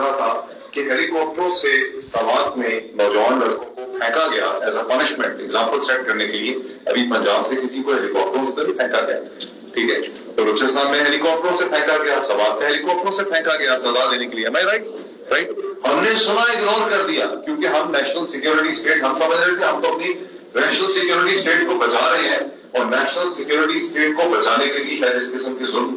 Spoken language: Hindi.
रहा था कि हेलीकॉप्टरों से सवात में नौजवान लड़कों को फेंका गया as a punishment example set करने के लिए। अभी पंजाब से किसी को हेलीकॉप्टरों से तो भी फेंका गया। ठीक है? तो बलूचिस्तान में हेलीकॉप्टरों से फेंका गया सवात में हेलीकॉप्टरों से फेंका गया सजा देने के लिए। मैं राइट राइट हमने सुना इग्नोर कर दिया, क्योंकि हम नेशनल सिक्योरिटी स्टेट हम समझ रहे थे, हम तो अपनी नेशनल सिक्योरिटी स्टेट को बचा रहे हैं। और नेशनल सिक्योरिटी स्टेट को बचाने के लिए शायद इस किस्म की जुल्म